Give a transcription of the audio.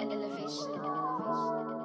elevation. elevation.